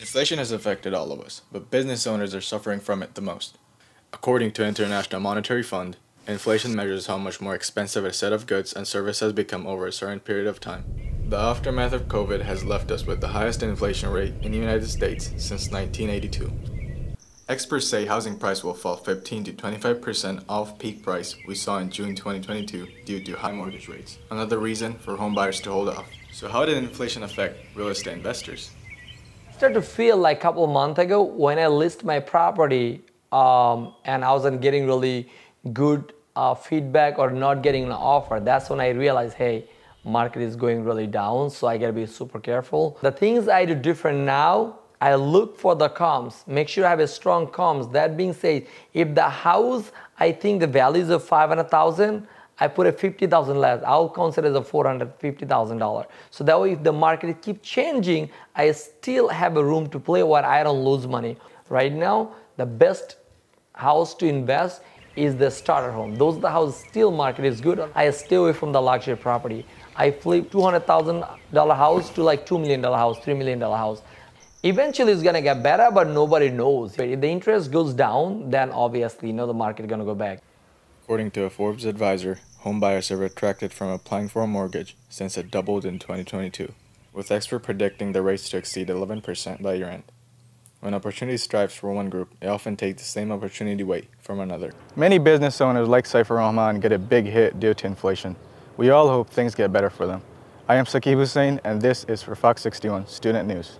Inflation has affected all of us, but business owners are suffering from it the most. According to International Monetary Fund, inflation measures how much more expensive a set of goods and services has become over a certain period of time. The aftermath of COVID has left us with the highest inflation rate in the United States since 1982. Experts say housing price will fall 15 to 25% off peak price we saw in June 2022 due to high mortgage rates. Another reason for homebuyers to hold off. So how did inflation affect real estate investors? Started to feel like a couple months ago when I list my property um, and I wasn't getting really good uh, feedback or not getting an offer. That's when I realized, hey, market is going really down, so I gotta be super careful. The things I do different now, I look for the comps, make sure I have a strong comps. That being said, if the house, I think the value is of 500,000, I put a 50,000 less, I'll consider as a $450,000. So that way if the market keeps changing, I still have a room to play where I don't lose money. Right now, the best house to invest is the starter home. Those the house still market is good. I stay away from the luxury property. I flip $200,000 house to like $2 million house, $3 million house. Eventually it's gonna get better, but nobody knows. If the interest goes down, then obviously you know the market gonna go back. According to a Forbes advisor, homebuyers have retracted from applying for a mortgage since it doubled in 2022, with experts predicting the rates to exceed 11% by year end. When opportunity strives for one group, they often take the same opportunity away from another. Many business owners like Saifur Rahman get a big hit due to inflation. We all hope things get better for them. I am Sakib Hossain, and this is for Fox 61 Student News.